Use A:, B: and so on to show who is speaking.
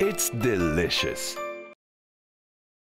A: It's delicious.